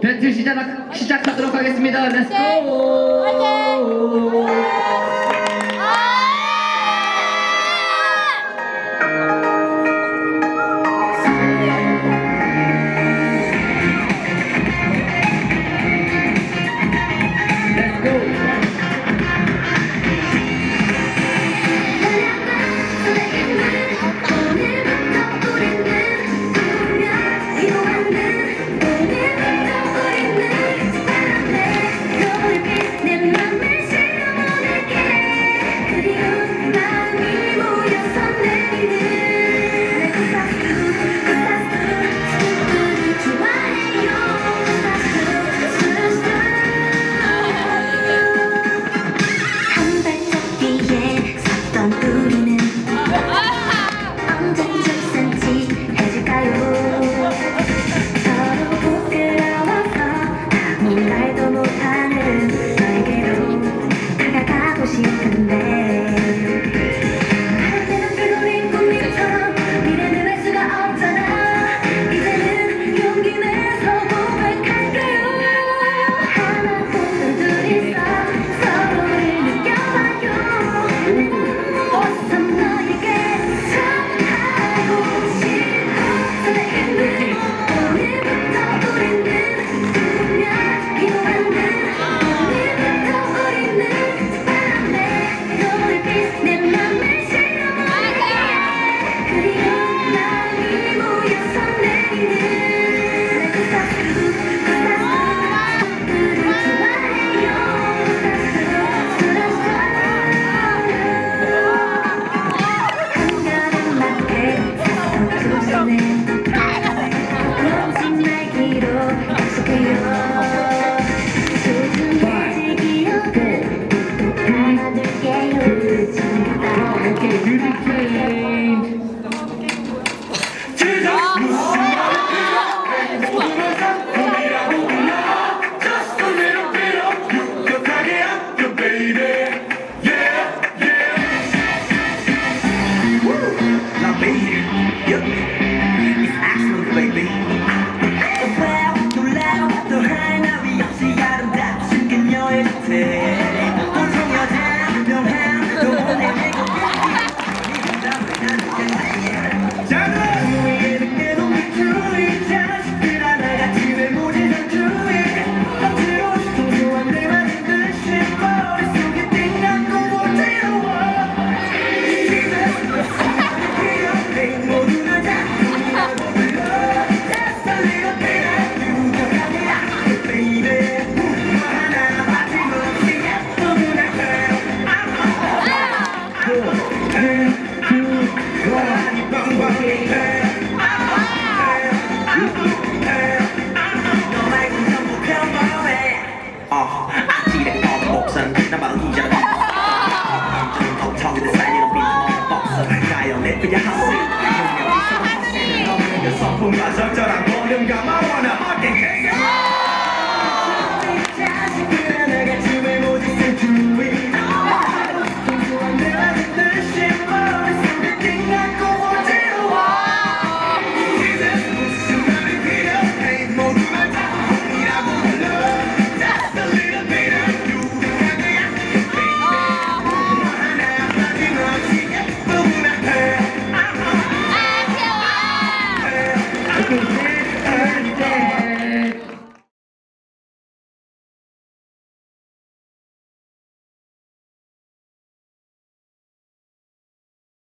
벤트 시작, 시작하도록 하겠습니다. 렛츠고! Okay, do the play.